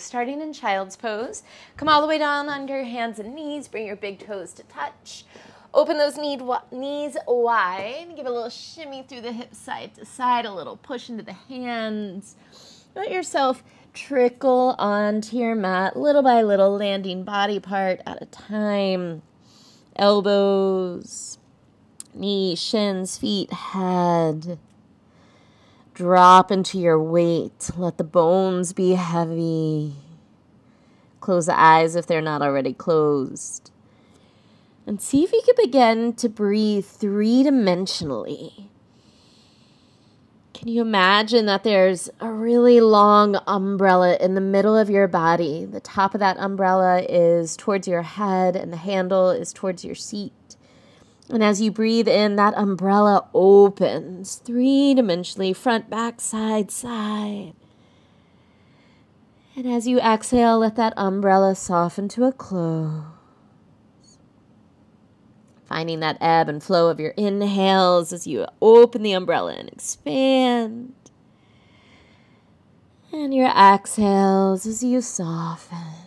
Starting in child's pose, come all the way down under your hands and knees. Bring your big toes to touch. Open those knee, knees wide. Give a little shimmy through the hips side to side, a little push into the hands. Let yourself trickle onto your mat little by little, landing body part at a time. Elbows, knees, shins, feet, head. Drop into your weight. Let the bones be heavy. Close the eyes if they're not already closed. And see if you can begin to breathe three dimensionally. Can you imagine that there's a really long umbrella in the middle of your body? The top of that umbrella is towards your head, and the handle is towards your seat. And as you breathe in, that umbrella opens three dimensionally front, back, side, side. And as you exhale, let that umbrella soften to a close. Finding that ebb and flow of your inhales as you open the umbrella and expand. And your exhales as you soften.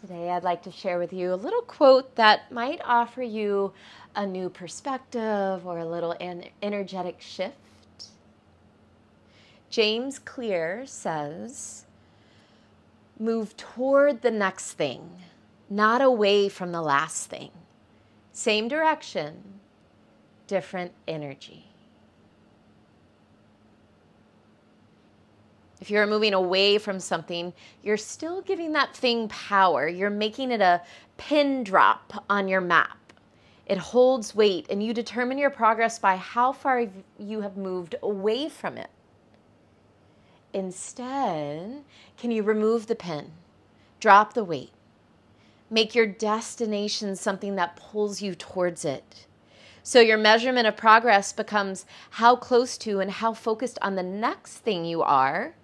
Today, I'd like to share with you a little quote that might offer you a new perspective or a little energetic shift. James Clear says, Move toward the next thing, not away from the last thing. Same direction, different energy. If you're moving away from something, you're still giving that thing power. You're making it a pin drop on your map. It holds weight, and you determine your progress by how far you have moved away from it. Instead, can you remove the pin, drop the weight, make your destination something that pulls you towards it? So your measurement of progress becomes how close to and how focused on the next thing you are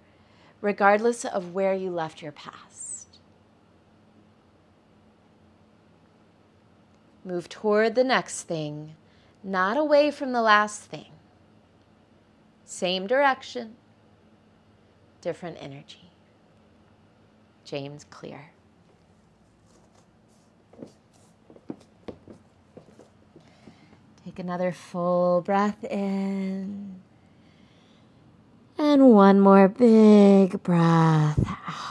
regardless of where you left your past. Move toward the next thing, not away from the last thing. Same direction, different energy. James Clear. Take another full breath in. And one more big breath out.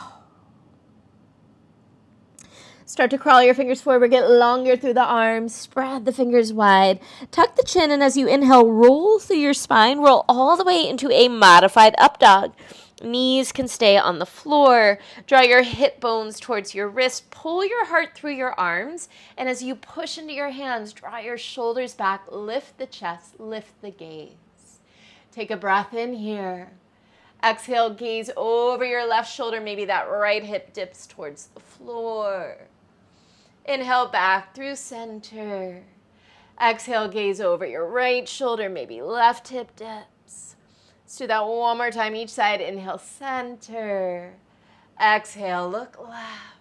Start to crawl your fingers forward, get longer through the arms, spread the fingers wide. Tuck the chin, and as you inhale, roll through your spine, roll all the way into a modified up dog. Knees can stay on the floor. Draw your hip bones towards your wrist. Pull your heart through your arms. And as you push into your hands, draw your shoulders back. Lift the chest, lift the gaze. Take a breath in here. Exhale, gaze over your left shoulder. Maybe that right hip dips towards the floor. Inhale back through center. Exhale, gaze over your right shoulder. Maybe left hip dips. Let's do that one more time each side. Inhale, center. Exhale, look left.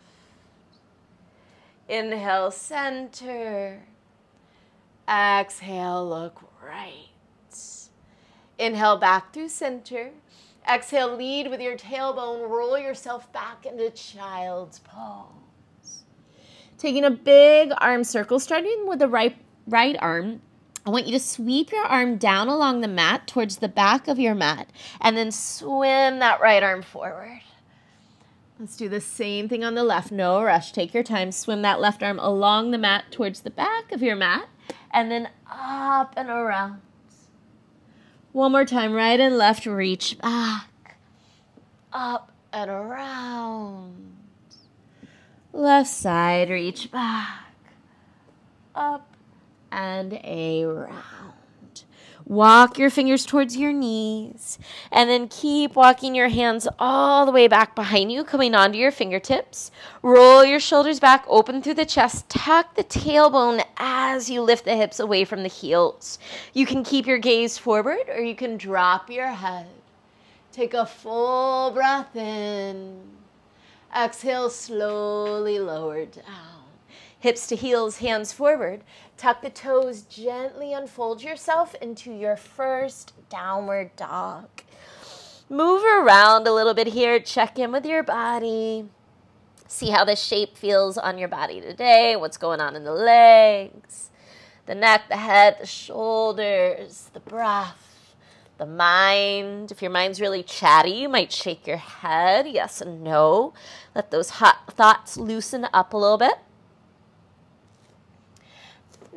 Inhale, center. Exhale, look right. Inhale back through center. Exhale, lead with your tailbone. Roll yourself back into child's pose. Taking a big arm circle, starting with the right, right arm. I want you to sweep your arm down along the mat towards the back of your mat and then swim that right arm forward. Let's do the same thing on the left. No rush. Take your time. Swim that left arm along the mat towards the back of your mat and then up and around. One more time, right and left, reach back, up and around. Left side, reach back, up and around. Walk your fingers towards your knees and then keep walking your hands all the way back behind you, coming onto your fingertips. Roll your shoulders back, open through the chest, tuck the tailbone as you lift the hips away from the heels. You can keep your gaze forward or you can drop your head. Take a full breath in. Exhale, slowly lower down. Hips to heels, hands forward. Tuck the toes, gently unfold yourself into your first downward dog. Move around a little bit here, check in with your body. See how the shape feels on your body today, what's going on in the legs, the neck, the head, the shoulders, the breath, the mind. If your mind's really chatty, you might shake your head, yes and no. Let those hot thoughts loosen up a little bit.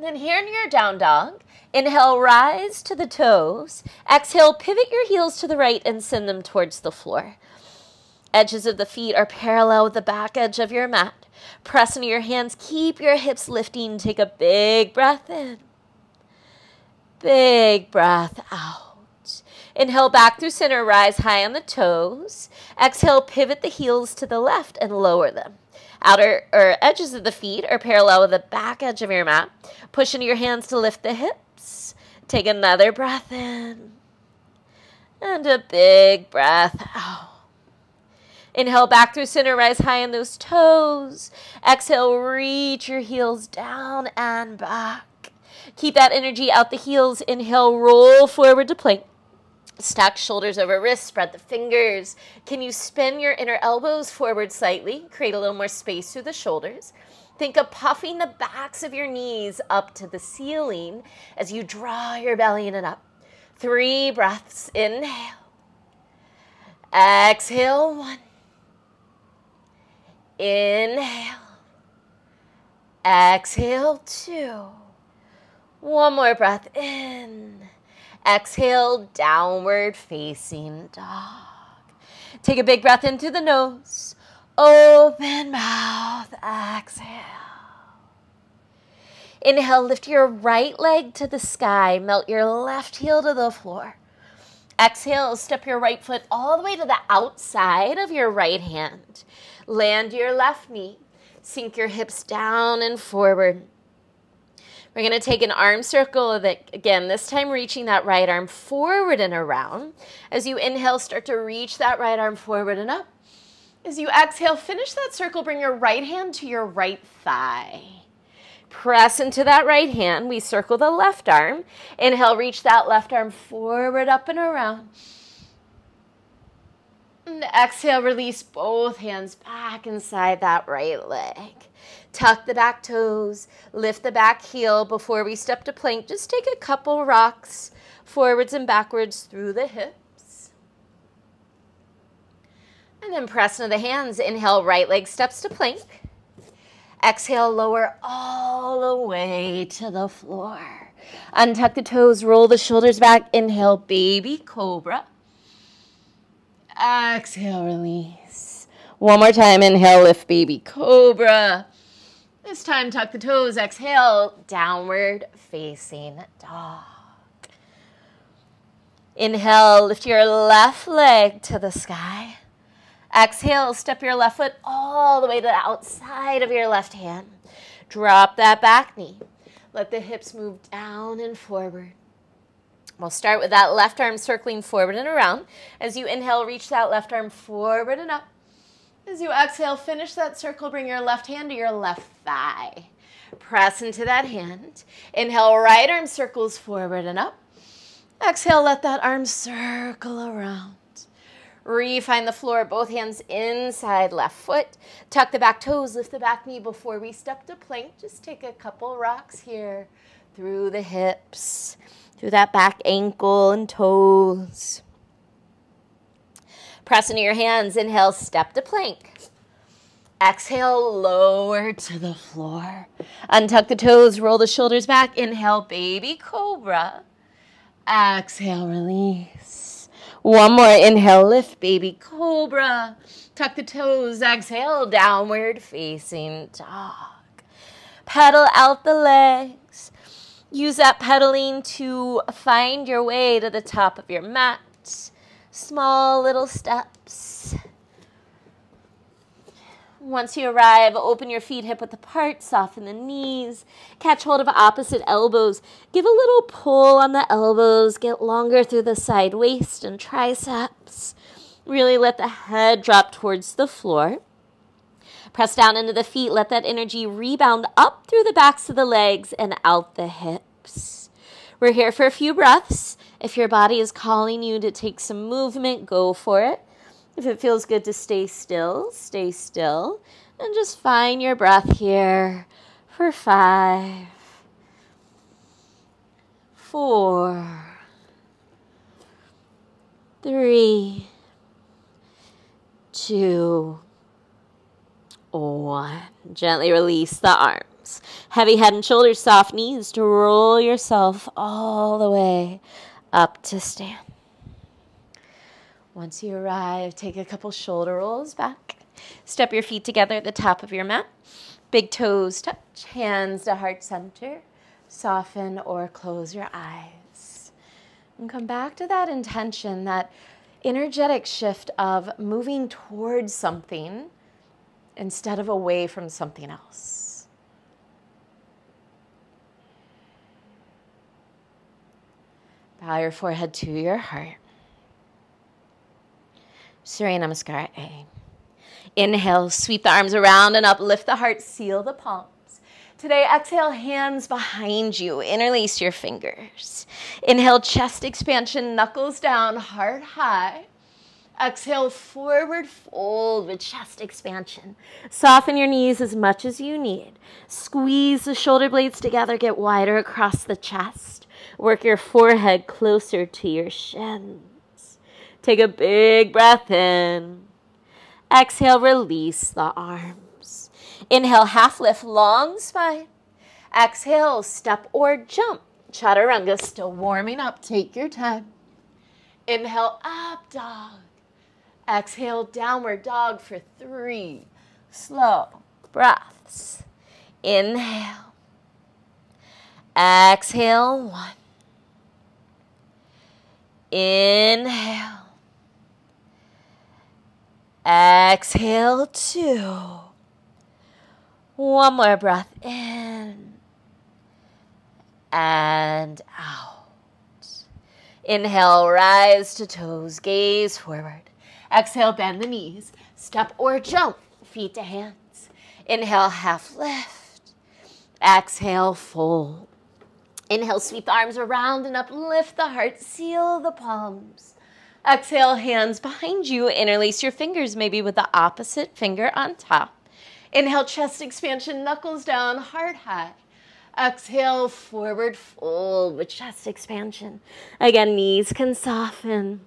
Then here in your down dog, inhale, rise to the toes. Exhale, pivot your heels to the right and send them towards the floor. Edges of the feet are parallel with the back edge of your mat. Press into your hands. Keep your hips lifting. Take a big breath in. Big breath out. Inhale back through center. Rise high on the toes. Exhale, pivot the heels to the left and lower them. Outer or edges of the feet are parallel with the back edge of your mat. Push into your hands to lift the hips. Take another breath in. And a big breath out. Inhale back through center, rise high on those toes. Exhale, reach your heels down and back. Keep that energy out the heels. Inhale, roll forward to plank. Stack shoulders over wrists, spread the fingers. Can you spin your inner elbows forward slightly? Create a little more space through the shoulders. Think of puffing the backs of your knees up to the ceiling as you draw your belly in and up. Three breaths. Inhale. Exhale. One. Inhale. Exhale, two. One more breath in. Exhale, downward facing dog. Take a big breath in through the nose. Open mouth, exhale. Inhale, lift your right leg to the sky. Melt your left heel to the floor. Exhale, step your right foot all the way to the outside of your right hand. Land your left knee. Sink your hips down and forward. We're going to take an arm circle of it again, this time reaching that right arm forward and around. As you inhale, start to reach that right arm forward and up. As you exhale, finish that circle, bring your right hand to your right thigh. Press into that right hand. We circle the left arm. Inhale, reach that left arm forward, up, and around. And exhale, release both hands back inside that right leg. Tuck the back toes, lift the back heel before we step to plank. Just take a couple rocks forwards and backwards through the hips. And then press into the hands. Inhale, right leg steps to plank. Exhale, lower all the way to the floor. Untuck the toes, roll the shoulders back. Inhale, baby cobra. Exhale, release. One more time, inhale, lift baby cobra. This time, tuck the toes, exhale, downward facing dog. Inhale, lift your left leg to the sky. Exhale, step your left foot all the way to the outside of your left hand. Drop that back knee. Let the hips move down and forward. We'll start with that left arm circling forward and around. As you inhale, reach that left arm forward and up. As you exhale, finish that circle. Bring your left hand to your left thigh. Press into that hand. Inhale, right arm circles forward and up. Exhale, let that arm circle around. Refine the floor, both hands inside left foot. Tuck the back toes, lift the back knee before we step to plank. Just take a couple rocks here through the hips, through that back ankle and toes. Press into your hands. Inhale, step to plank. Exhale, lower to the floor. Untuck the toes, roll the shoulders back. Inhale, baby cobra. Exhale, release. One more inhale, lift, baby cobra. Tuck the toes, exhale, downward facing dog. Pedal out the legs. Use that pedaling to find your way to the top of your mat. Small little steps. Once you arrive, open your feet hip width apart, soften the knees, catch hold of opposite elbows. Give a little pull on the elbows, get longer through the side waist and triceps. Really let the head drop towards the floor. Press down into the feet. Let that energy rebound up through the backs of the legs and out the hips. We're here for a few breaths. If your body is calling you to take some movement, go for it. If it feels good to stay still, stay still. And just find your breath here for five, four, three, two, one. Gently release the arms. Heavy head and shoulders, soft knees to roll yourself all the way up to stand. Once you arrive, take a couple shoulder rolls back. Step your feet together at the top of your mat. Big toes touch, hands to heart center. Soften or close your eyes. And come back to that intention, that energetic shift of moving towards something instead of away from something else. Bow your forehead to your heart. Surya Namaskar A. Inhale, sweep the arms around and up, lift the heart, seal the palms. Today, exhale, hands behind you, interlace your fingers. Inhale, chest expansion, knuckles down, heart high. Exhale, forward fold with chest expansion. Soften your knees as much as you need. Squeeze the shoulder blades together, get wider across the chest. Work your forehead closer to your shins. Take a big breath in. Exhale, release the arms. Inhale, half lift, long spine. Exhale, step or jump. Chaturanga, still warming up. Take your time. Inhale, up dog. Exhale, downward dog for three slow breaths. Inhale. Exhale, one. Inhale. Exhale, two. One more breath in and out. Inhale, rise to toes, gaze forward. Exhale, bend the knees. Step or jump, feet to hands. Inhale, half lift. Exhale, fold. Inhale, sweep the arms around and up, lift the heart, seal the palms. Exhale, hands behind you, interlace your fingers, maybe with the opposite finger on top. Inhale, chest expansion, knuckles down, heart high. Exhale, forward fold with chest expansion. Again, knees can soften.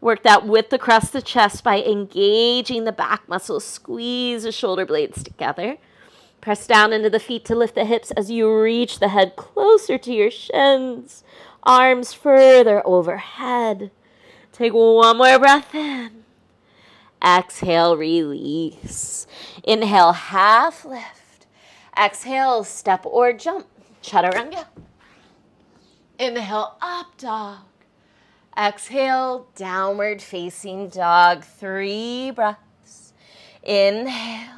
Work that width across the chest by engaging the back muscles. Squeeze the shoulder blades together. Press down into the feet to lift the hips as you reach the head closer to your shins. Arms further overhead. Take one more breath in. Exhale, release. Inhale, half lift. Exhale, step or jump. Chaturanga. Inhale, up dog. Exhale, downward facing dog. Three breaths. Inhale.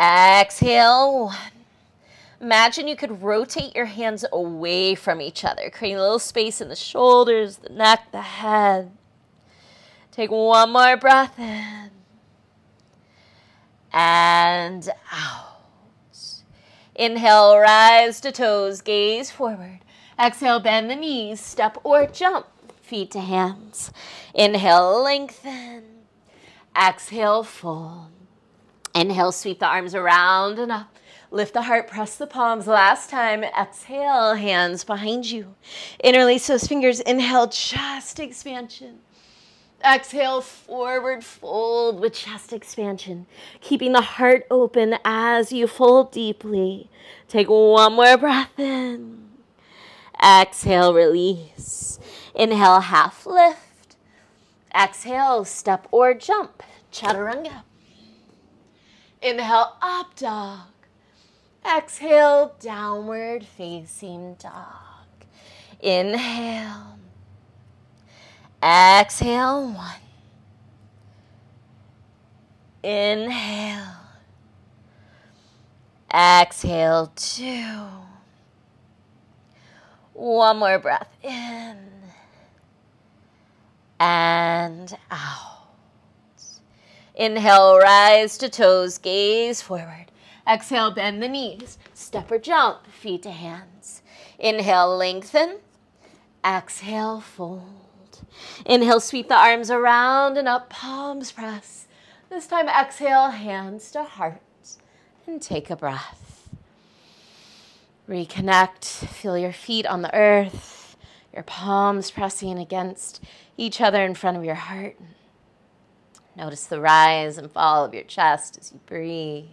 Exhale. Imagine you could rotate your hands away from each other, creating a little space in the shoulders, the neck, the head. Take one more breath in and out. Inhale, rise to toes, gaze forward. Exhale, bend the knees, step or jump, feet to hands. Inhale, lengthen. Exhale, fold. Inhale, sweep the arms around and up. Lift the heart, press the palms. Last time, exhale, hands behind you. Interlace those fingers. Inhale, chest expansion. Exhale, forward fold with chest expansion. Keeping the heart open as you fold deeply. Take one more breath in. Exhale, release. Inhale, half lift. Exhale, step or jump. Chaturanga. Inhale, up dog. Exhale, downward facing dog. Inhale. Exhale, one. Inhale. Exhale, two. One more breath in and out. Inhale, rise to toes, gaze forward. Exhale, bend the knees. Step or jump, feet to hands. Inhale, lengthen. Exhale, fold. Inhale, sweep the arms around and up, palms press. This time, exhale, hands to heart. And take a breath. Reconnect. Feel your feet on the earth, your palms pressing against each other in front of your heart. Notice the rise and fall of your chest as you breathe.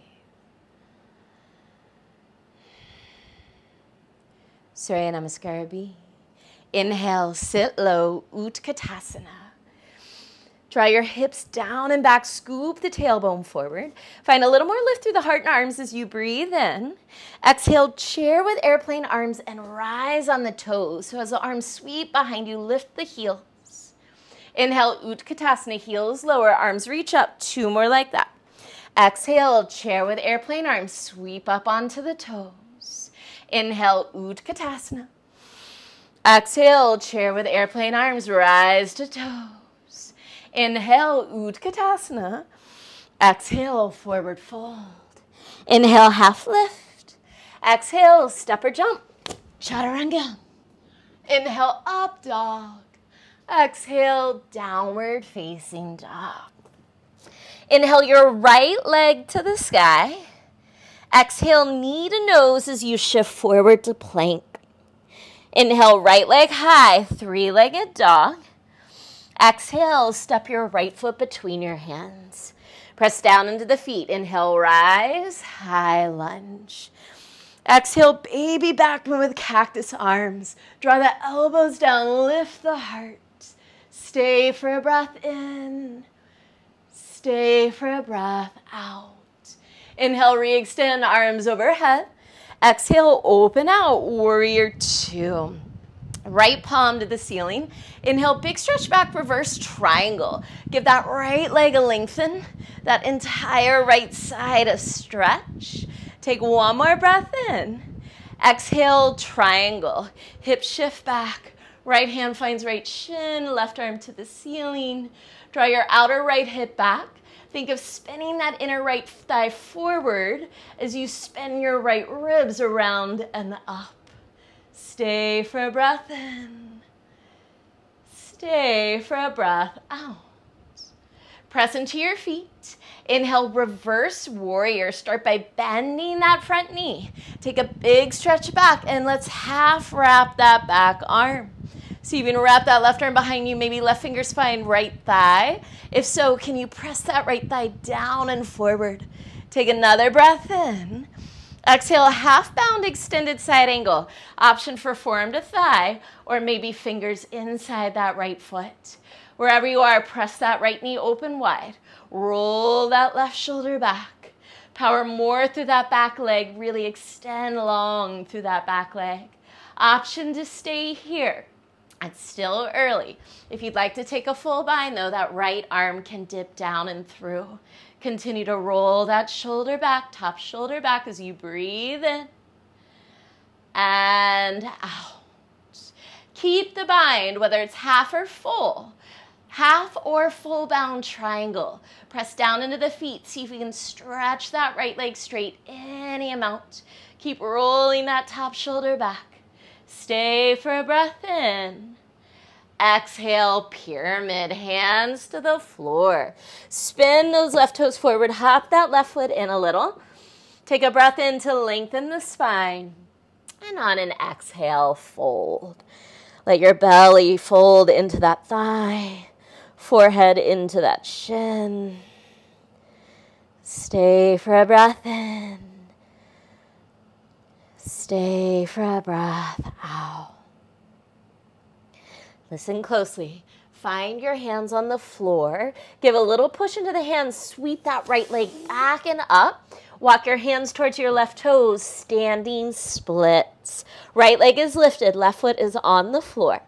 Surya Namaskara B. Inhale, sit low, Utkatasana. Draw your hips down and back, scoop the tailbone forward. Find a little more lift through the heart and arms as you breathe in. Exhale, chair with airplane arms and rise on the toes. So as the arms sweep behind you, lift the heels. Inhale, Utkatasana, heels lower, arms reach up. Two more like that. Exhale, chair with airplane arms, sweep up onto the toes. Inhale, Utkatasana. Exhale, chair with airplane arms, rise to toes. Inhale, Utkatasana. Exhale, forward fold. Inhale, half lift. Exhale, step or jump. Chaturanga. Inhale, up dog. Exhale, downward facing dog. Inhale your right leg to the sky. Exhale, knee to nose as you shift forward to plank. Inhale, right leg high, three legged dog. Exhale, step your right foot between your hands. Press down into the feet. Inhale, rise, high lunge. Exhale, baby back with cactus arms. Draw the elbows down, lift the heart. Stay for a breath in. Stay for a breath out. Inhale, re-extend arms overhead. Exhale, open out, warrior two. Right palm to the ceiling. Inhale, big stretch back, reverse triangle. Give that right leg a lengthen, that entire right side a stretch. Take one more breath in. Exhale, triangle. Hip shift back. Right hand finds right shin, left arm to the ceiling. Draw your outer right hip back. Think of spinning that inner right thigh forward as you spin your right ribs around and up. Stay for a breath in. Stay for a breath out. Press into your feet. Inhale, reverse warrior. Start by bending that front knee. Take a big stretch back and let's half wrap that back arm. So you can wrap that left arm behind you, maybe left fingers find right thigh. If so, can you press that right thigh down and forward? Take another breath in. Exhale, half bound extended side angle. Option for forearm to thigh, or maybe fingers inside that right foot. Wherever you are, press that right knee open wide. Roll that left shoulder back. Power more through that back leg. Really extend long through that back leg. Option to stay here. It's still early. If you'd like to take a full bind, though, that right arm can dip down and through. Continue to roll that shoulder back, top shoulder back as you breathe in and out. Keep the bind, whether it's half or full. Half or full bound triangle. Press down into the feet. See if we can stretch that right leg straight any amount. Keep rolling that top shoulder back. Stay for a breath in. Exhale, pyramid, hands to the floor. Spin those left toes forward, hop that left foot in a little. Take a breath in to lengthen the spine. And on an exhale, fold. Let your belly fold into that thigh, forehead into that shin. Stay for a breath in. Stay for a breath out. Listen closely. Find your hands on the floor. Give a little push into the hands. Sweep that right leg back and up. Walk your hands towards your left toes, standing splits. Right leg is lifted, left foot is on the floor.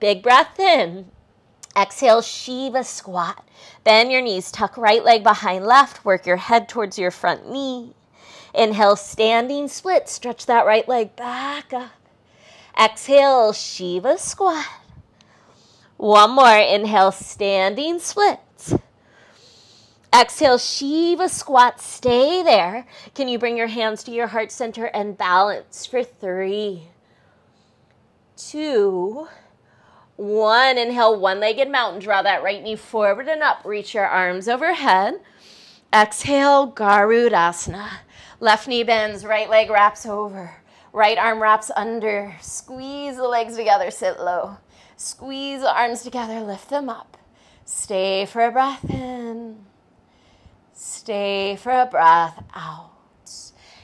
Big breath in. Exhale, Shiva squat. Bend your knees, tuck right leg behind left, work your head towards your front knee. Inhale, standing split. Stretch that right leg back up. Exhale, Shiva squat. One more. Inhale, standing split. Exhale, Shiva squat. Stay there. Can you bring your hands to your heart center and balance for three, two, one. Inhale, one legged mountain. Draw that right knee forward and up. Reach your arms overhead. Exhale, Garudasana. Left knee bends, right leg wraps over. Right arm wraps under. Squeeze the legs together, sit low. Squeeze the arms together, lift them up. Stay for a breath in. Stay for a breath out.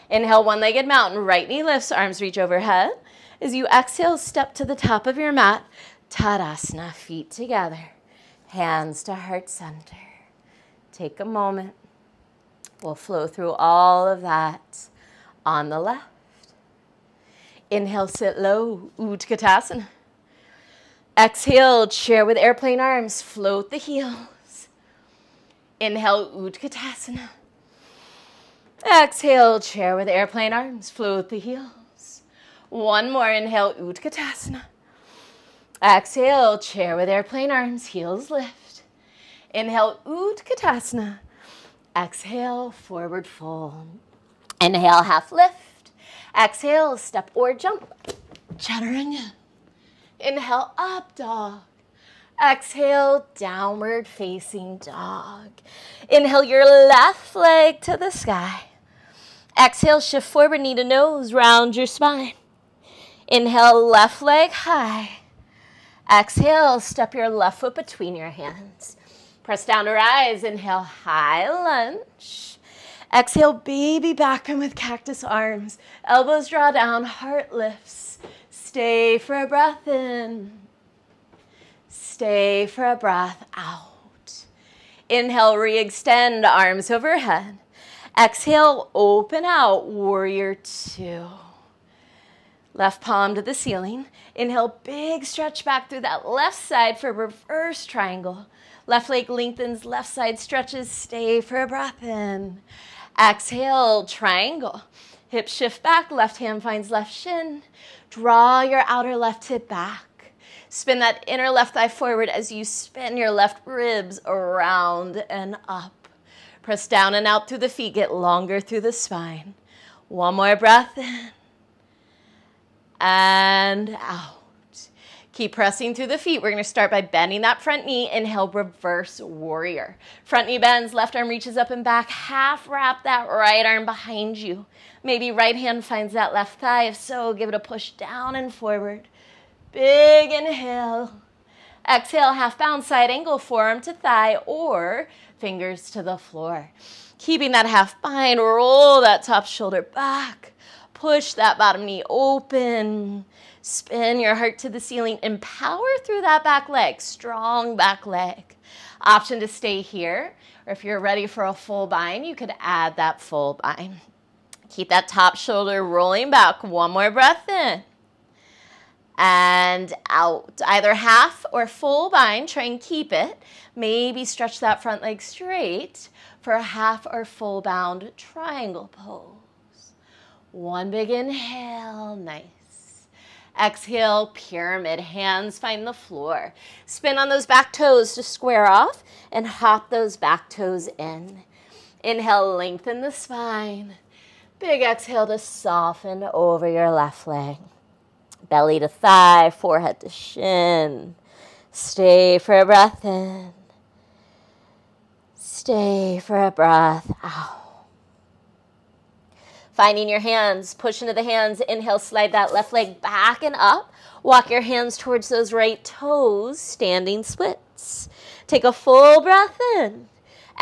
Inhale, one legged mountain. Right knee lifts, arms reach overhead. As you exhale, step to the top of your mat. Tadasana, feet together, hands to heart center. Take a moment. We'll flow through all of that on the left. Inhale, sit low, Utkatasana. Exhale, chair with airplane arms, float the heels. Inhale, Utkatasana. Exhale, chair with airplane arms, float the heels. One more, inhale, Utkatasana. Exhale, chair with airplane arms, heels lift. Inhale, Utkatasana. Exhale, forward fold. Inhale, half lift. Exhale, step or jump. Chaturanga. Inhale, up dog. Exhale, downward facing dog. Inhale your left leg to the sky. Exhale, shift forward, knee to nose, round your spine. Inhale, left leg high. Exhale, step your left foot between your hands. Press down to rise. Inhale, high lunge. Exhale, baby back in with cactus arms. Elbows draw down, heart lifts. Stay for a breath in. Stay for a breath out. Inhale, re-extend, arms overhead. Exhale, open out, warrior two. Left palm to the ceiling. Inhale, big stretch back through that left side for reverse triangle. Left leg lengthens, left side stretches. Stay for a breath in. Exhale, triangle. Hip shift back, left hand finds left shin. Draw your outer left hip back. Spin that inner left thigh forward as you spin your left ribs around and up. Press down and out through the feet, get longer through the spine. One more breath in and out. Keep pressing through the feet. We're going to start by bending that front knee. Inhale, reverse warrior. Front knee bends, left arm reaches up and back. Half wrap that right arm behind you. Maybe right hand finds that left thigh. If so, give it a push down and forward. Big inhale. Exhale, half bound side angle, forearm to thigh or fingers to the floor. Keeping that half bind, roll that top shoulder back. Push that bottom knee open. Spin your heart to the ceiling. Empower through that back leg, strong back leg. Option to stay here, or if you're ready for a full bind, you could add that full bind. Keep that top shoulder rolling back. One more breath in. And out. Either half or full bind. Try and keep it. Maybe stretch that front leg straight for a half or full bound triangle pose. One big inhale. Nice. Exhale, pyramid. Hands find the floor. Spin on those back toes to square off and hop those back toes in. Inhale, lengthen the spine. Big exhale to soften over your left leg. Belly to thigh, forehead to shin. Stay for a breath in. Stay for a breath out. Finding your hands, push into the hands. Inhale, slide that left leg back and up. Walk your hands towards those right toes, standing splits. Take a full breath in.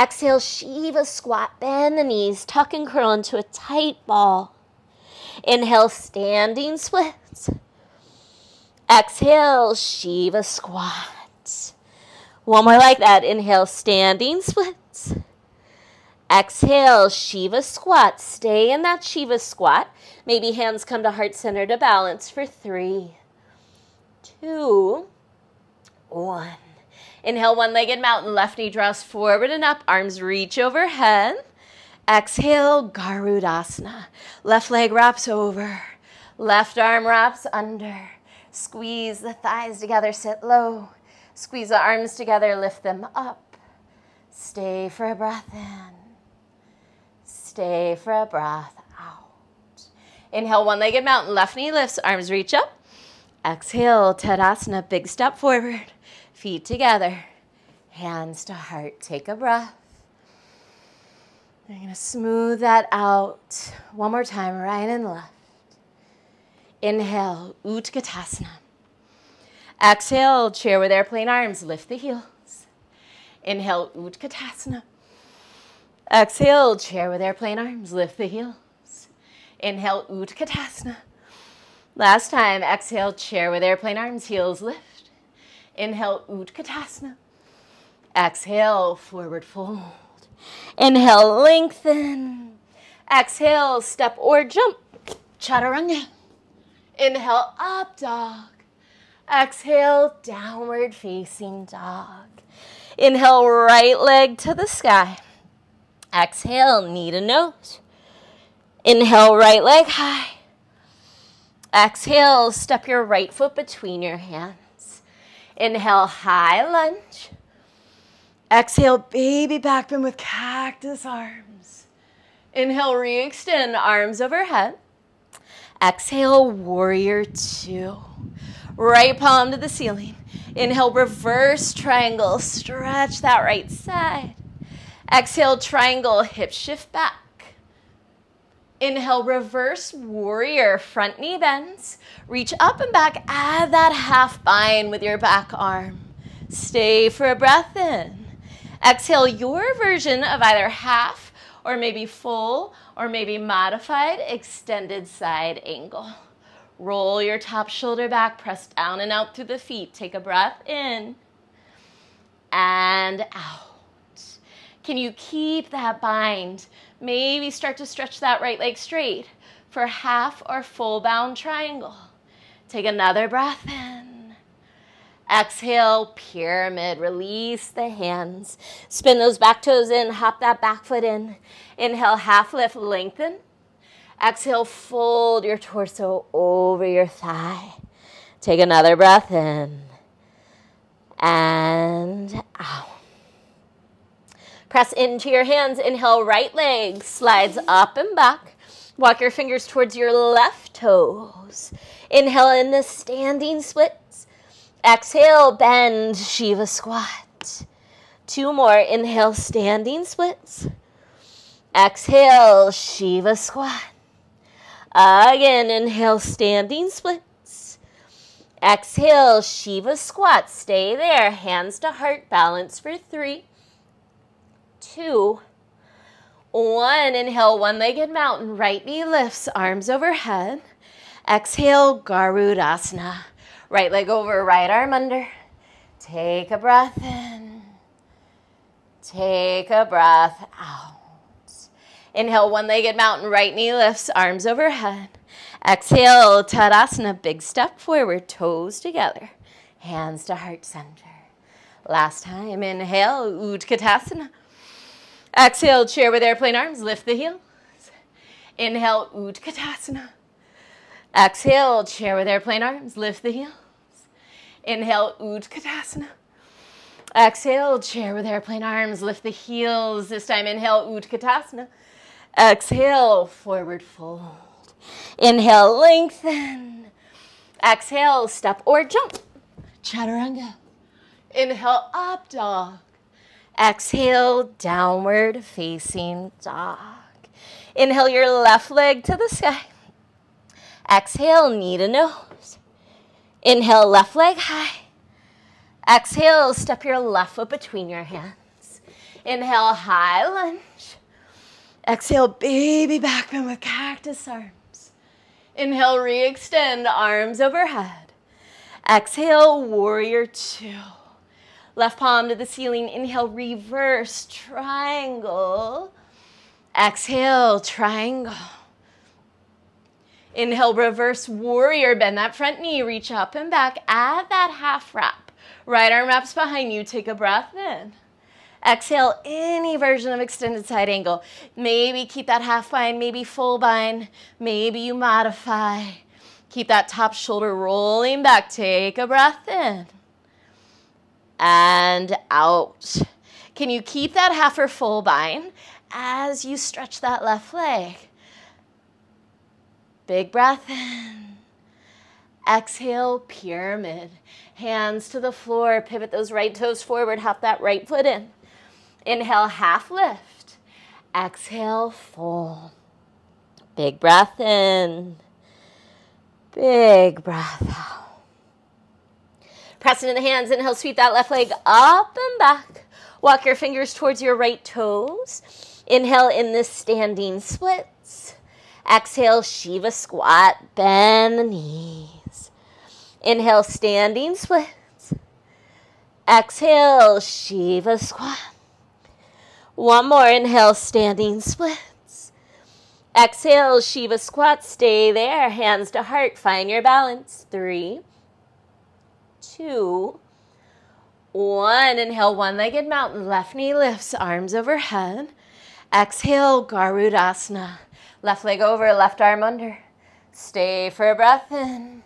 Exhale, Shiva squat, bend the knees, tuck and curl into a tight ball. Inhale, standing splits. Exhale, Shiva squat. One more like that. Inhale, standing splits. Exhale, Shiva squat. Stay in that Shiva squat. Maybe hands come to heart center to balance for three, two, one. Inhale, one legged mountain. Left knee draws forward and up. Arms reach overhead. Exhale, Garudasana. Left leg wraps over. Left arm wraps under. Squeeze the thighs together, sit low. Squeeze the arms together, lift them up. Stay for a breath in. Stay for a breath out. Inhale, one legged mountain, left knee lifts, arms reach up. Exhale, Tadasana, big step forward, feet together, hands to heart. Take a breath. I'm to smooth that out. One more time, right and left. Inhale, Utkatasana. Exhale, chair with airplane arms, lift the heels. Inhale, Utkatasana. Exhale, chair with airplane arms, lift the heels. Inhale, Utkatasana. Last time, exhale, chair with airplane arms, heels lift. Inhale, Utkatasana. Exhale, forward fold. Inhale, lengthen. Exhale, step or jump. Chaturanga. Inhale, up dog. Exhale, downward facing dog. Inhale, right leg to the sky. Exhale, knee to nose. Inhale, right leg high. Exhale, step your right foot between your hands. Inhale, high lunge. Exhale, baby back bend with cactus arms. Inhale, re-extend, arms overhead. Exhale, warrior two. Right palm to the ceiling. Inhale, reverse triangle. Stretch that right side. Exhale, triangle, hip shift back. Inhale, reverse warrior, front knee bends. Reach up and back, add that half bind with your back arm. Stay for a breath in. Exhale your version of either half or maybe full or maybe modified extended side angle. Roll your top shoulder back, press down and out through the feet. Take a breath in and out. Can you keep that bind? Maybe start to stretch that right leg straight for half or full bound triangle. Take another breath in. Exhale, pyramid. Release the hands. Spin those back toes in. Hop that back foot in. Inhale, half lift, lengthen. Exhale, fold your torso over your thigh. Take another breath in and out. Press into your hands. Inhale, right leg slides up and back. Walk your fingers towards your left toes. Inhale in the standing splits. Exhale, bend, Shiva squat. Two more. Inhale, standing splits. Exhale, Shiva squat. Again, inhale, standing splits. Exhale, Shiva squat. Stay there. Hands to heart, balance for three, two, one. Inhale, one-legged mountain. Right knee lifts, arms overhead. Exhale, Garudasana. Right leg over, right arm under. Take a breath in. Take a breath out. Inhale, one-legged mountain, right knee lifts, arms overhead. Exhale, Tadasana, big step forward, toes together, hands to heart center. Last time, inhale, Utkatasana. Exhale, chair with airplane arms, lift the heels. Inhale, Utkatasana. Exhale, chair with airplane arms, lift the heels. Inhale, Utkatasana. Exhale, chair with airplane arms. Lift the heels. This time, inhale, Utkatasana. Exhale, forward fold. Inhale, lengthen. Exhale, step or jump. Chaturanga. Inhale, up dog. Exhale, downward facing dog. Inhale your left leg to the sky. Exhale, knee to nose. Inhale, left leg high. Exhale, step your left foot between your hands. Inhale, high lunge. Exhale, baby back bend with cactus arms. Inhale, re-extend, arms overhead. Exhale, warrior two. Left palm to the ceiling. Inhale, reverse triangle. Exhale, triangle. Inhale, reverse warrior. Bend that front knee, reach up and back. Add that half wrap. Right arm wraps behind you. Take a breath in. Exhale, any version of extended side angle. Maybe keep that half bind, maybe full bind. Maybe you modify. Keep that top shoulder rolling back. Take a breath in. And out. Can you keep that half or full bind as you stretch that left leg? Big breath in. Exhale, pyramid. Hands to the floor. Pivot those right toes forward. Hop that right foot in. Inhale, half lift. Exhale, full. Big breath in. Big breath out. Press into the hands. Inhale, sweep that left leg up and back. Walk your fingers towards your right toes. Inhale in the standing splits. Exhale, Shiva squat. Bend the knees. Inhale, standing splits. Exhale, Shiva squat. One more. Inhale, standing splits. Exhale, Shiva squat. Stay there. Hands to heart. Find your balance. Three, two, one. Inhale, one legged mountain. Left knee lifts, arms overhead. Exhale, Garudasana. Left leg over, left arm under. Stay for a breath in.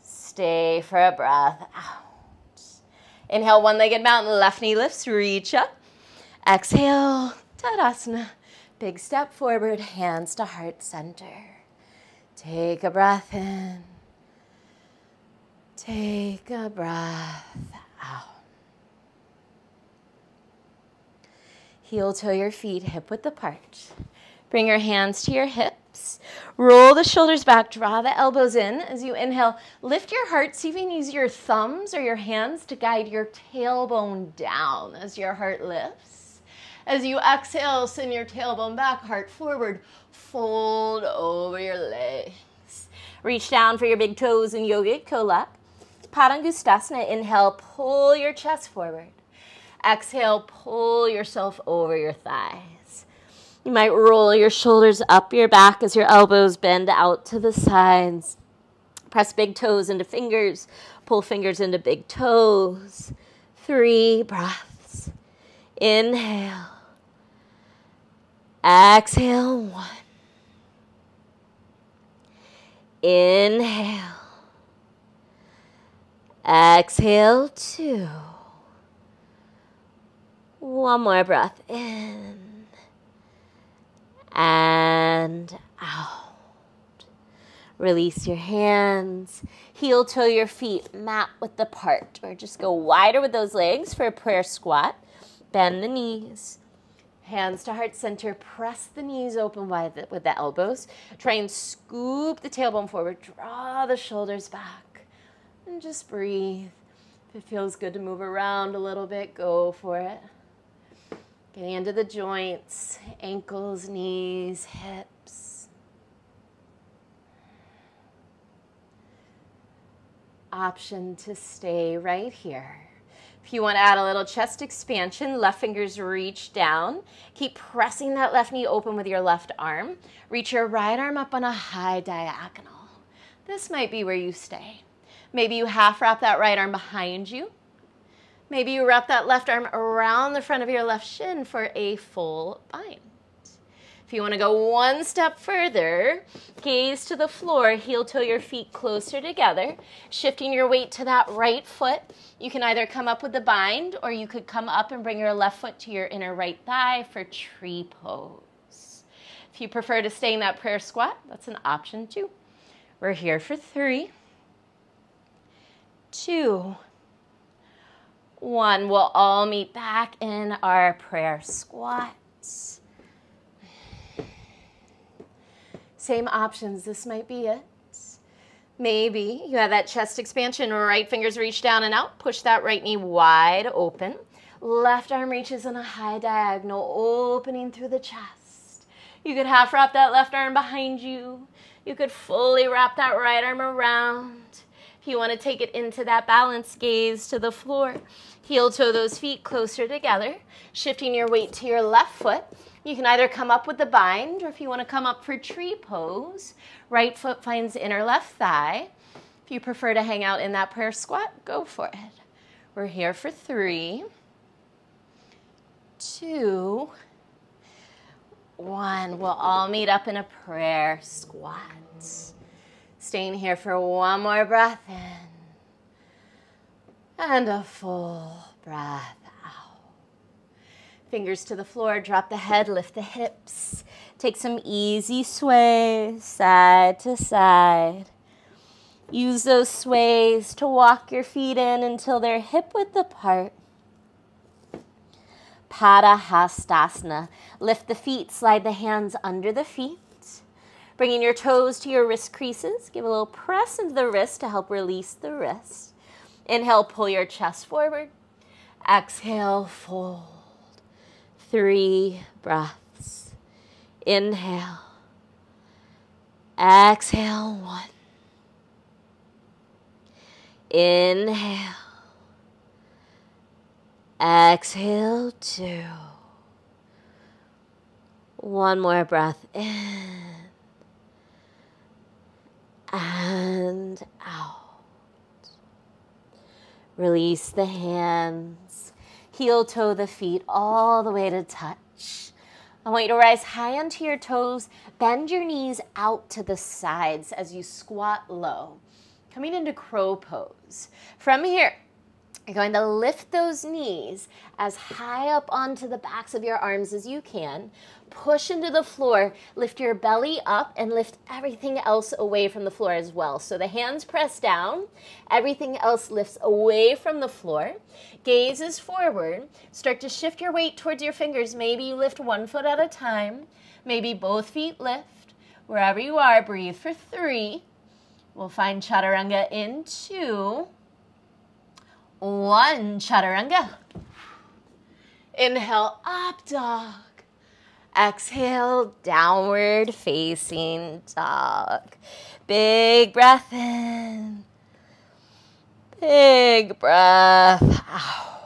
Stay for a breath out. Inhale, one legged mountain. Left knee lifts, reach up. Exhale, Tadasana. Big step forward, hands to heart center. Take a breath in. Take a breath out. Heel toe your feet hip width apart. Bring your hands to your hips. Roll the shoulders back, draw the elbows in. As you inhale, lift your heart. See if you can use your thumbs or your hands to guide your tailbone down as your heart lifts. As you exhale, send your tailbone back, heart forward. Fold over your legs. Reach down for your big toes in yogic toe lock. Padangusthasana, inhale, pull your chest forward. Exhale, pull yourself over your thighs. You might roll your shoulders up your back as your elbows bend out to the sides. Press big toes into fingers, pull fingers into big toes. Three breaths. Inhale. Exhale, one. Inhale. Exhale, two. One more breath in and out. Release your hands. Heel toe your feet, mat width apart, or just go wider with those legs for a prayer squat. Bend the knees. Hands to heart center. Press the knees open wide with the elbows. Try and scoop the tailbone forward. Draw the shoulders back and just breathe. If it feels good to move around a little bit, go for it. Getting into the joints, ankles, knees, hips. Option to stay right here. If you want to add a little chest expansion, left fingers reach down. Keep pressing that left knee open with your left arm. Reach your right arm up on a high diagonal. This might be where you stay. Maybe you half wrap that right arm behind you. Maybe you wrap that left arm around the front of your left shin for a full bind. If you want to go one step further, gaze to the floor, heel toe your feet closer together, shifting your weight to that right foot. You can either come up with the bind or you could come up and bring your left foot to your inner right thigh for tree pose. If you prefer to stay in that prayer squat, that's an option too. We're here for three two, one. We'll all meet back in our prayer squats. Same options. This might be it. Maybe you have that chest expansion, right fingers reach down and out. Push that right knee wide open. Left arm reaches in a high diagonal, opening through the chest. You could half wrap that left arm behind you. You could fully wrap that right arm around. You want to take it into that balance, gaze to the floor. Heel toe those feet closer together, shifting your weight to your left foot. You can either come up with the bind, or if you want to come up for tree pose, right foot finds inner left thigh. If you prefer to hang out in that prayer squat, go for it. We're here for three, two, one. We'll all meet up in a prayer squat. Staying here for one more breath in and a full breath out. Fingers to the floor, drop the head, lift the hips. Take some easy sway, side to side. Use those sways to walk your feet in until they're hip width apart. Padahastasana. Lift the feet, slide the hands under the feet. Bringing your toes to your wrist creases. Give a little press into the wrist to help release the wrist. Inhale, pull your chest forward. Exhale, fold. Three breaths. Inhale. Exhale, one. Inhale. Exhale, two. One more breath in and out. Release the hands. Heel toe the feet all the way to touch. I want you to rise high onto your toes. Bend your knees out to the sides as you squat low. Coming into crow pose. From here, you're going to lift those knees as high up onto the backs of your arms as you can. Push into the floor, lift your belly up, and lift everything else away from the floor as well. So the hands press down, everything else lifts away from the floor. Gaze is forward. Start to shift your weight towards your fingers. Maybe you lift one foot at a time, maybe both feet lift. Wherever you are, breathe for three. We'll find chaturanga in two one chaturanga. Inhale, up dog. Exhale, downward facing dog. Big breath in. Big breath out.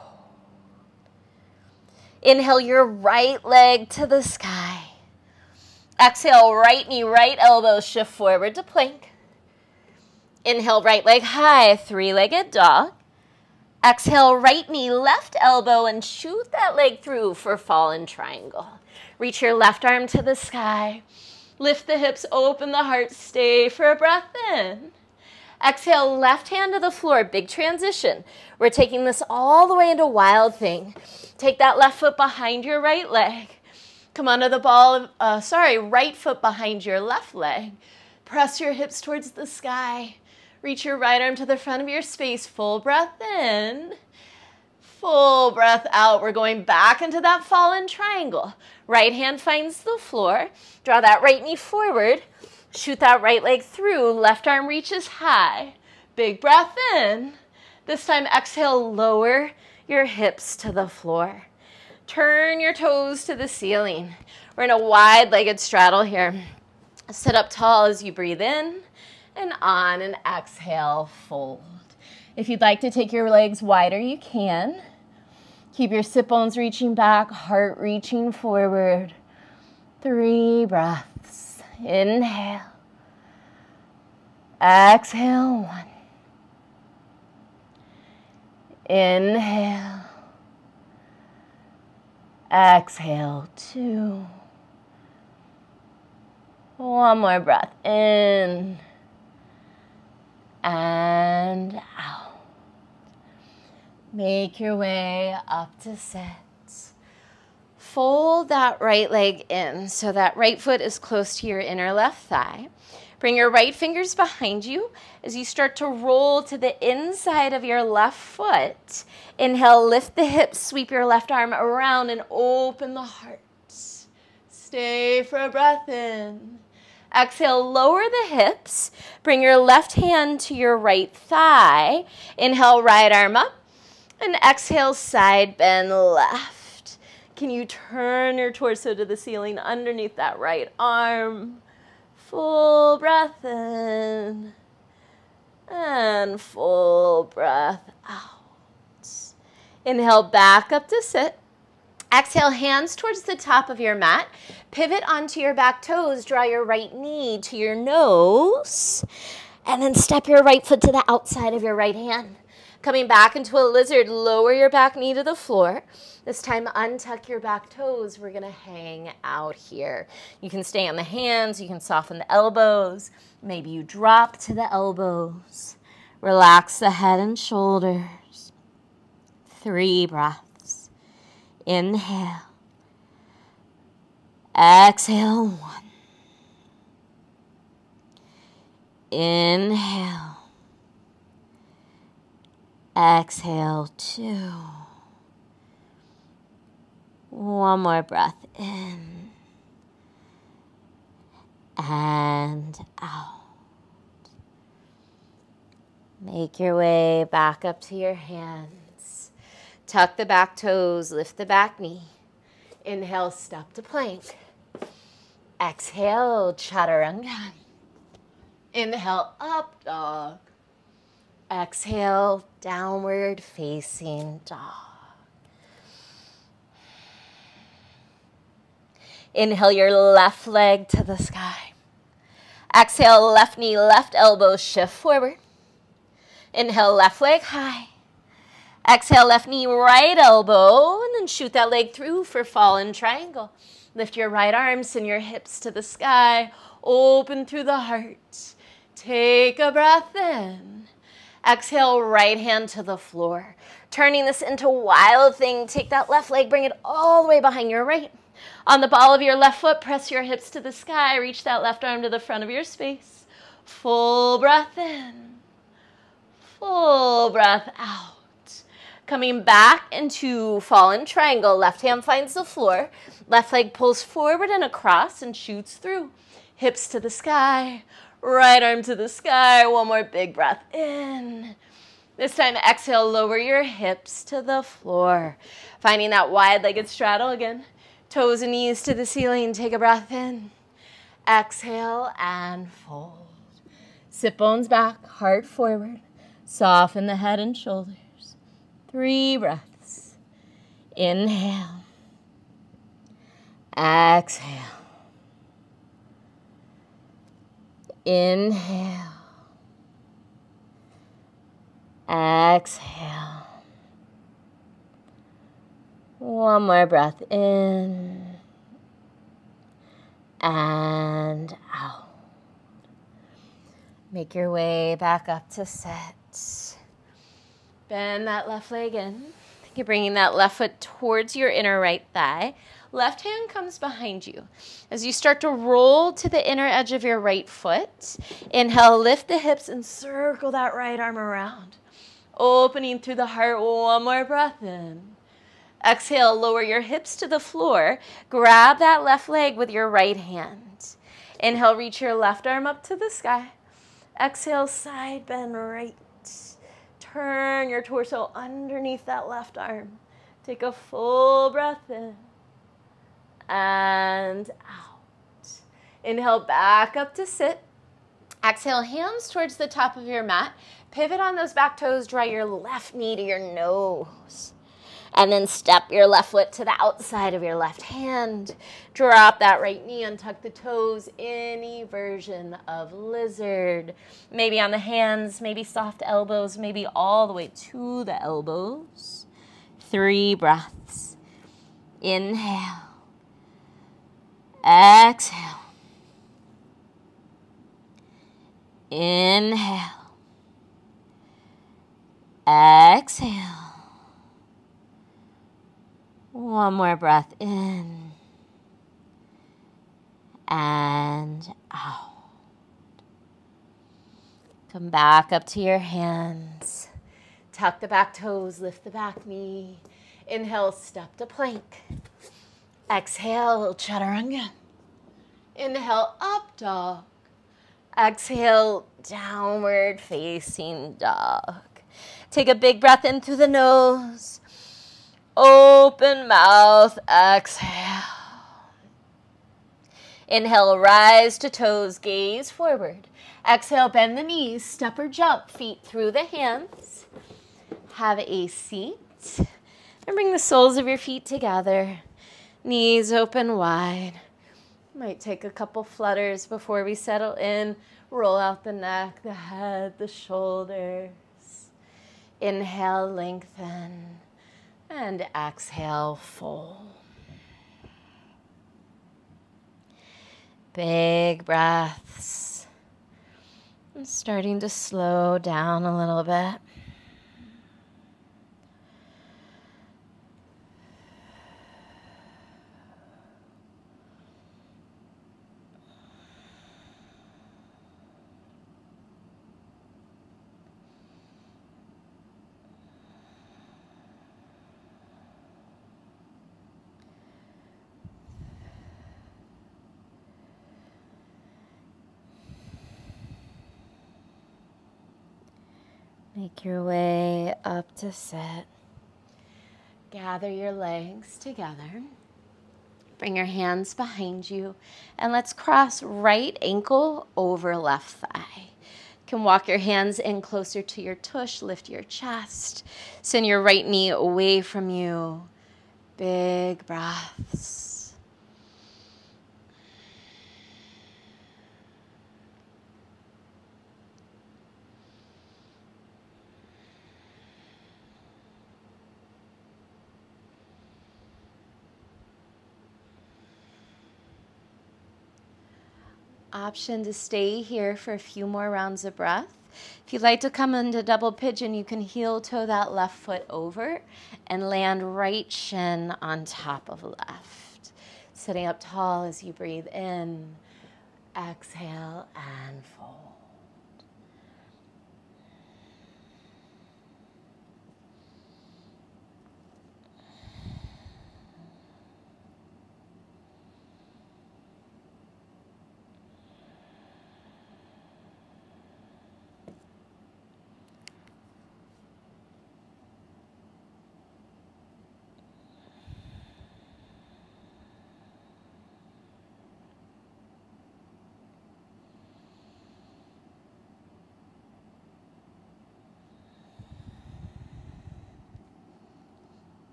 Inhale your right leg to the sky. Exhale, right knee, right elbow, shift forward to plank. Inhale, right leg high, three legged dog. Exhale, right knee, left elbow, and shoot that leg through for fallen triangle. Reach your left arm to the sky. Lift the hips, open the heart, stay for a breath in. Exhale, left hand to the floor, big transition. We're taking this all the way into wild thing. Take that left foot behind your right leg. Come onto the ball, uh, sorry, right foot behind your left leg. Press your hips towards the sky. Reach your right arm to the front of your space. Full breath in. Full breath out. We're going back into that fallen triangle. Right hand finds the floor. Draw that right knee forward. Shoot that right leg through. Left arm reaches high. Big breath in. This time, exhale, lower your hips to the floor. Turn your toes to the ceiling. We're in a wide legged straddle here. Sit up tall as you breathe in and on and exhale, fold. If you'd like to take your legs wider, you can. Keep your sit bones reaching back, heart reaching forward. Three breaths. Inhale. Exhale, one. Inhale. Exhale, two. One more breath in and out. Make your way up to sit. Fold that right leg in so that right foot is close to your inner left thigh. Bring your right fingers behind you as you start to roll to the inside of your left foot. Inhale, lift the hips, sweep your left arm around and open the heart. Stay for a breath in. Exhale, lower the hips. Bring your left hand to your right thigh. Inhale, right arm up. And exhale, side bend left. Can you turn your torso to the ceiling underneath that right arm? Full breath in. And full breath out. Inhale, back up to sit. Exhale, hands towards the top of your mat. Pivot onto your back toes. Draw your right knee to your nose. And then step your right foot to the outside of your right hand. Coming back into a lizard, lower your back knee to the floor. This time, untuck your back toes. We're going to hang out here. You can stay on the hands. You can soften the elbows. Maybe you drop to the elbows. Relax the head and shoulders. Three breaths. Inhale. Exhale, one. Inhale. Exhale, two. One more breath in and out. Make your way back up to your hands. Tuck the back toes, lift the back knee. Inhale, step to plank. Exhale, chaturanga. Inhale, up dog. Exhale, downward facing dog. Inhale your left leg to the sky. Exhale, left knee, left elbow, shift forward. Inhale, left leg high. Exhale, left knee, right elbow, and then shoot that leg through for fallen triangle. Lift your right arms and your hips to the sky. Open through the heart. Take a breath in. Exhale, right hand to the floor. Turning this into wild thing. Take that left leg, bring it all the way behind your right. On the ball of your left foot, press your hips to the sky. Reach that left arm to the front of your space. Full breath in. Full breath out. Coming back into fallen triangle. Left hand finds the floor. Left leg pulls forward and across and shoots through. Hips to the sky. Right arm to the sky. One more big breath in. This time, exhale, lower your hips to the floor. Finding that wide legged straddle again. Toes and knees to the ceiling. Take a breath in. Exhale and fold. Sit bones back, heart forward. Soften the head and shoulders. Three breaths. Inhale. Exhale. Inhale. Exhale. One more breath in and out. Make your way back up to sit. Bend that left leg in. You're bringing that left foot towards your inner right thigh. Left hand comes behind you. As you start to roll to the inner edge of your right foot, inhale, lift the hips and circle that right arm around. Opening through the heart, one more breath in. Exhale, lower your hips to the floor. Grab that left leg with your right hand. Inhale, reach your left arm up to the sky. Exhale, side bend right. Turn your torso underneath that left arm. Take a full breath in and out. Inhale back up to sit. Exhale, hands towards the top of your mat. Pivot on those back toes, draw your left knee to your nose. And then step your left foot to the outside of your left hand. Drop that right knee, untuck the toes, any version of lizard. Maybe on the hands, maybe soft elbows, maybe all the way to the elbows. Three breaths. Inhale. Exhale. Inhale. Exhale. One more breath in and out. Come back up to your hands. Tuck the back toes, lift the back knee. Inhale, step to plank. Exhale, chaturanga. Inhale, up dog. Exhale, downward facing dog. Take a big breath in through the nose. Open mouth, exhale. Inhale, rise to toes, gaze forward. Exhale, bend the knees, step or jump, feet through the hands. Have a seat. And bring the soles of your feet together. Knees open wide. Might take a couple flutters before we settle in. Roll out the neck, the head, the shoulders. Inhale, lengthen. And exhale, fold. Big breaths. I'm starting to slow down a little bit. Your way up to sit. Gather your legs together. Bring your hands behind you and let's cross right ankle over left thigh. You can walk your hands in closer to your tush, lift your chest, send your right knee away from you. Big breaths. Option to stay here for a few more rounds of breath. If you'd like to come into double pigeon, you can heel toe that left foot over and land right shin on top of left. Sitting up tall as you breathe in, exhale and fold.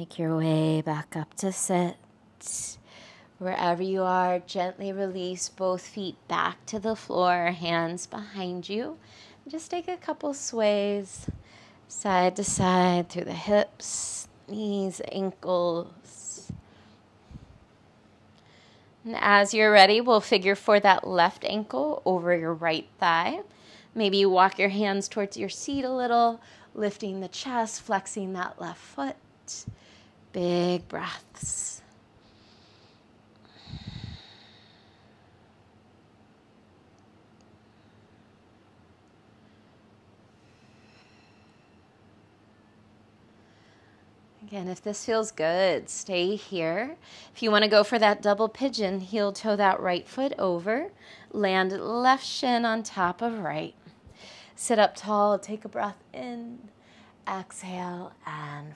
Make your way back up to sit. Wherever you are, gently release both feet back to the floor, hands behind you. Just take a couple sways side to side through the hips, knees, ankles. And as you're ready, we'll figure for that left ankle over your right thigh. Maybe you walk your hands towards your seat a little, lifting the chest, flexing that left foot. Big breaths. Again, if this feels good, stay here. If you want to go for that double pigeon, heel toe that right foot over, land left shin on top of right. Sit up tall, take a breath in, exhale, and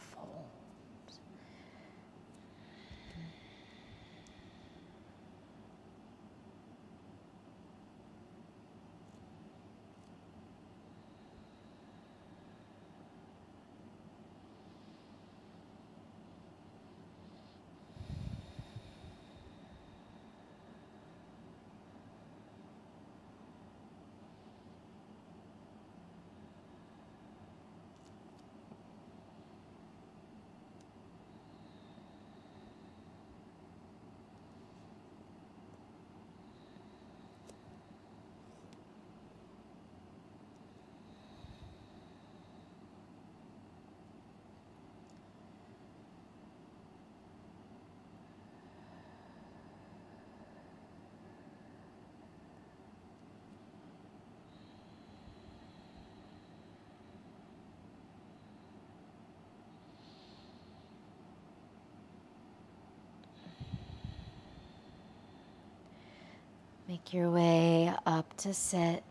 Make your way up to sit.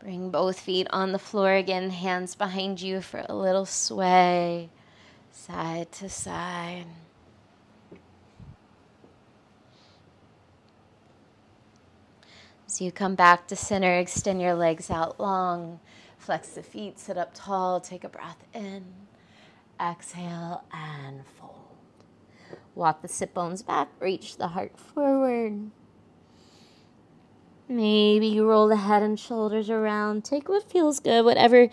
Bring both feet on the floor again, hands behind you for a little sway, side to side. As you come back to center, extend your legs out long, flex the feet, sit up tall, take a breath in, exhale, and fold. Walk the sit bones back, reach the heart forward. Maybe you roll the head and shoulders around. Take what feels good, whatever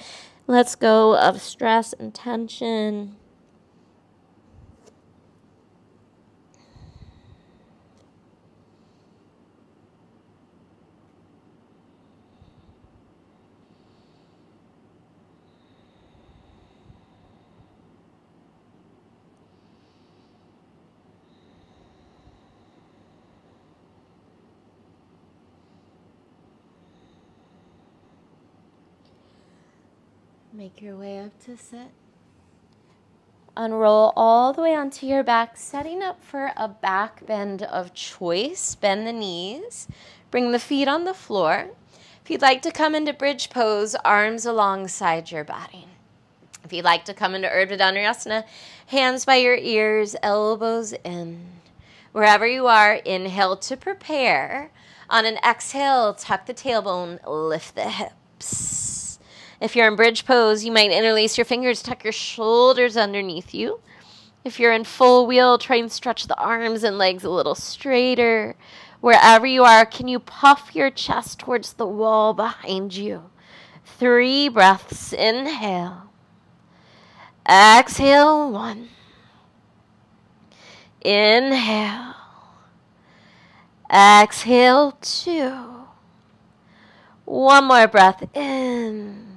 lets go of stress and tension. Make your way up to sit. Unroll all the way onto your back, setting up for a back bend of choice. Bend the knees. Bring the feet on the floor. If you'd like to come into bridge pose, arms alongside your body. If you'd like to come into Urdhva Dhanurasana, hands by your ears, elbows in. Wherever you are, inhale to prepare. On an exhale, tuck the tailbone, lift the hips. If you're in bridge pose, you might interlace your fingers, tuck your shoulders underneath you. If you're in full wheel, try and stretch the arms and legs a little straighter. Wherever you are, can you puff your chest towards the wall behind you? Three breaths. Inhale. Exhale. One. Inhale. Exhale, two. One more breath in.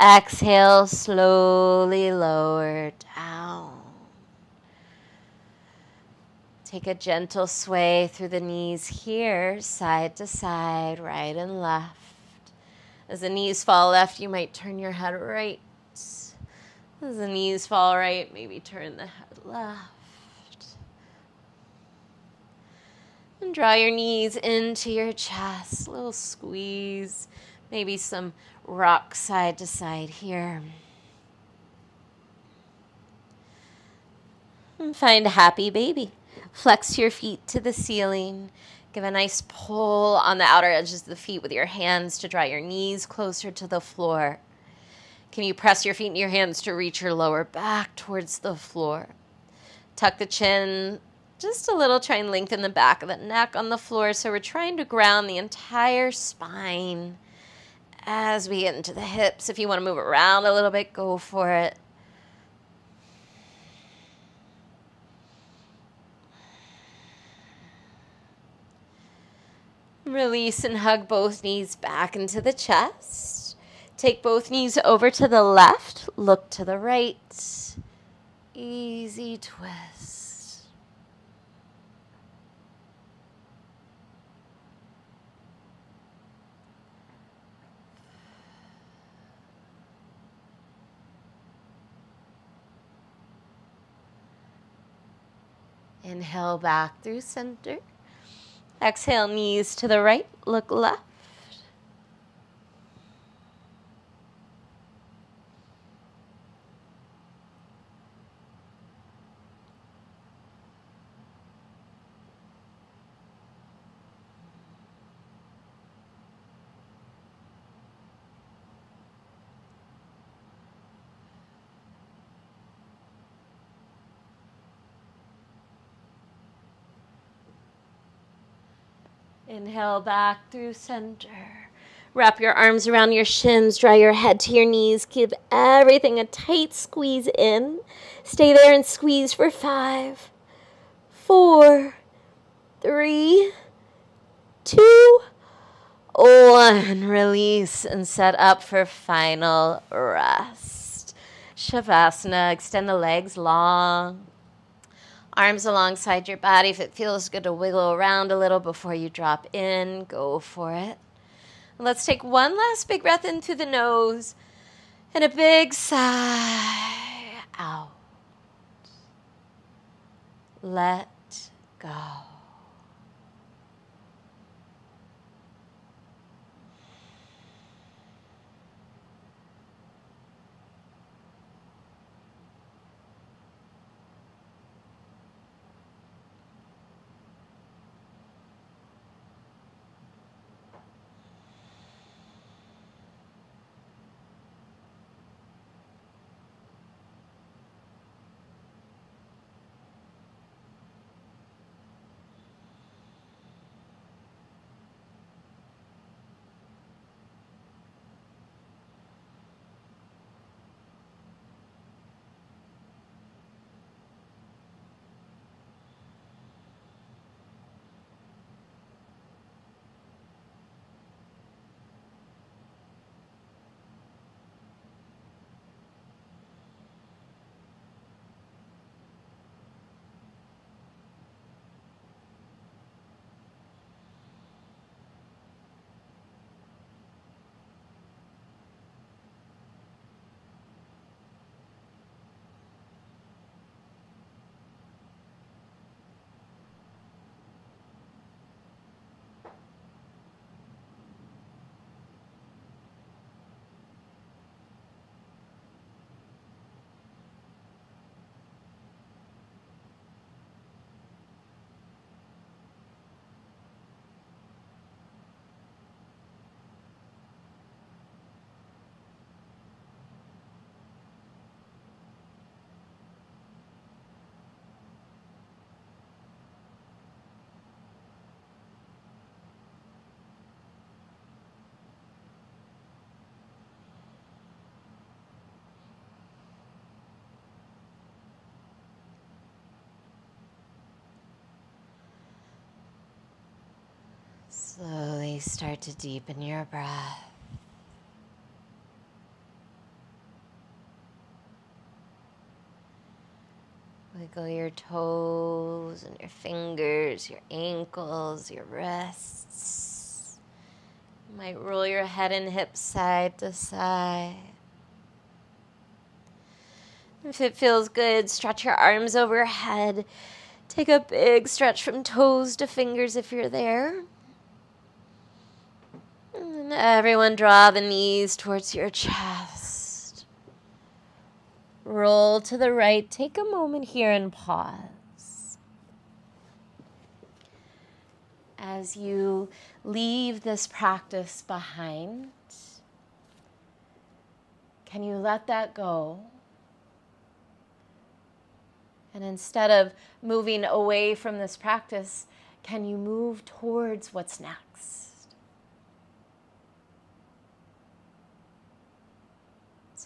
Exhale, slowly lower down. Take a gentle sway through the knees here, side to side, right and left. As the knees fall left, you might turn your head right. As the knees fall right, maybe turn the head left. And draw your knees into your chest, little squeeze, maybe some rock side to side here. And find a happy baby. Flex your feet to the ceiling. Give a nice pull on the outer edges of the feet with your hands to draw your knees closer to the floor. Can you press your feet and your hands to reach your lower back towards the floor? Tuck the chin just a little. Try and lengthen the back of the neck on the floor. So we're trying to ground the entire spine as we get into the hips. If you want to move around a little bit, go for it. Release and hug both knees back into the chest. Take both knees over to the left, look to the right. Easy twist. Inhale back through center. Exhale, knees to the right, look left. Inhale back through center. Wrap your arms around your shins, draw your head to your knees, give everything a tight squeeze in. Stay there and squeeze for five, four, three, two, one. Release and set up for final rest. Shavasana, extend the legs long. Arms alongside your body. If it feels good to wiggle around a little before you drop in, go for it. Let's take one last big breath in through the nose and a big sigh out. Let go. Slowly start to deepen your breath. Wiggle your toes and your fingers, your ankles, your wrists. You might roll your head and hips side to side. If it feels good, stretch your arms overhead. Take a big stretch from toes to fingers if you're there. Everyone draw the knees towards your chest. Roll to the right. Take a moment here and pause. As you leave this practice behind, can you let that go? And instead of moving away from this practice, can you move towards what's next?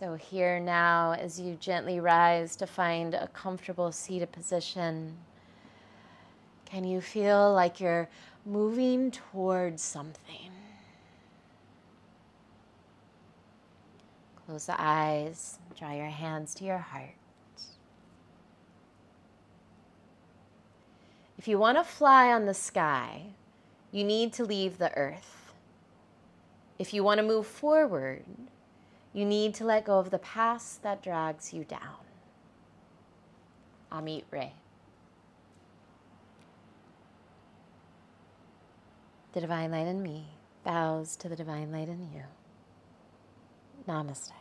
So, here now, as you gently rise to find a comfortable seated position, can you feel like you're moving towards something? Close the eyes, draw your hands to your heart. If you want to fly on the sky, you need to leave the earth. If you want to move forward, you need to let go of the past that drags you down. Amit Ray. The divine light in me bows to the divine light in you. Namaste.